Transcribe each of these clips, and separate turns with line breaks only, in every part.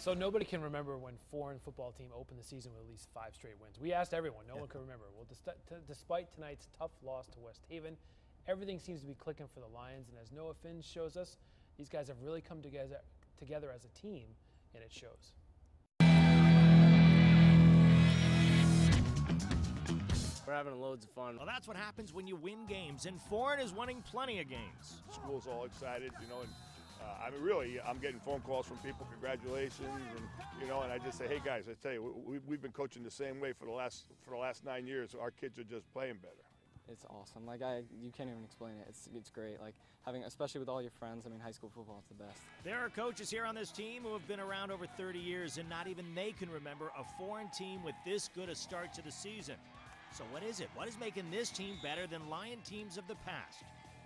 So nobody can remember when Foran football team opened the season with at least five straight wins. We asked everyone. No one can remember. Well, desti- t- despite tonight's tough loss to West Haven, everything seems to be clicking for the Lions. And as Noah Finn shows us, these guys have really come together together as a team, and it shows.
We're having loads of fun.
Well, that's what happens when you win games, and Foran is winning plenty of games.
School's all excited, you know, and uh, I mean, really, I'm getting phone calls from people, congratulations, and you know, and I just say, hey guys, I tell you, we, we've been coaching the same way for the last for the last nine years. Our kids are just playing better.
It's awesome. Like I, you can't even explain it. It's it's great. Like having, especially with all your friends. I mean, high school football is the best.
There are coaches here on this team who have been around over 30 years, and not even they can remember a Foran team with this good a start to the season. So, what is it? What is making this team better than Lion teams of the past?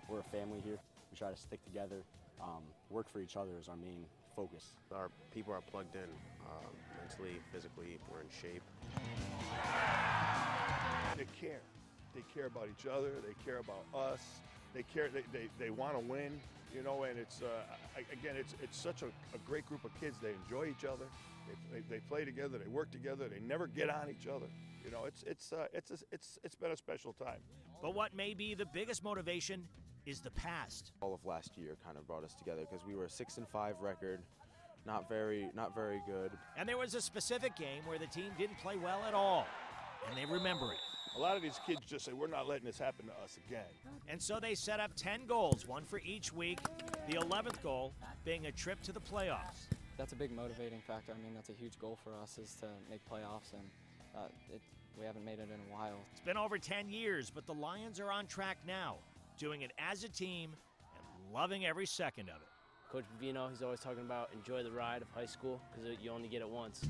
We're a family here. We try to stick together, um, work for each other is our main focus.
Our people are plugged in um, mentally, physically. We're in shape.
They care. They care about each other. They care about us. They care. They, they, they want to win. You know, and it's uh, again, it's it's such a, a great group of kids. They enjoy each other. They, they, they play together. They work together. They never get on each other. You know, it's it's uh, it's a, it's it's been a special time.
But what may be the biggest motivation is the past.
All of last year kind of brought us together because we were a six and five record, not very not very good.
And there was a specific game where the team didn't play well at all, and they remember it.
A lot of these kids just say, "We're not letting this happen to us again."
And so they set up 10 goals, one for each week. The 11th goal being a trip to the playoffs.
That's a big motivating factor. I mean, that's a huge goal for us is to make playoffs, and uh, it, we haven't made it in a while.
It's been over 10 years, but the Lions are on track now, doing it as a team and loving every second of it.
Coach Vino, he's always talking about enjoy the ride of high school because you only get it once.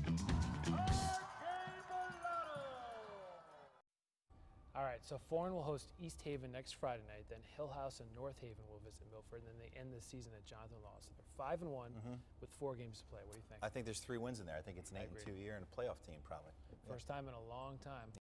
All right, so Foran will host East Haven next Friday night. Then Hill House and North Haven will visit Milford. And then they end the season at Jonathan Law. So they're five and one mm-hmm. with four games to play. What do you think?
I think there's three wins in there. I think it's an
I
eight and two year and a playoff team probably. Yeah.
First time in a long time.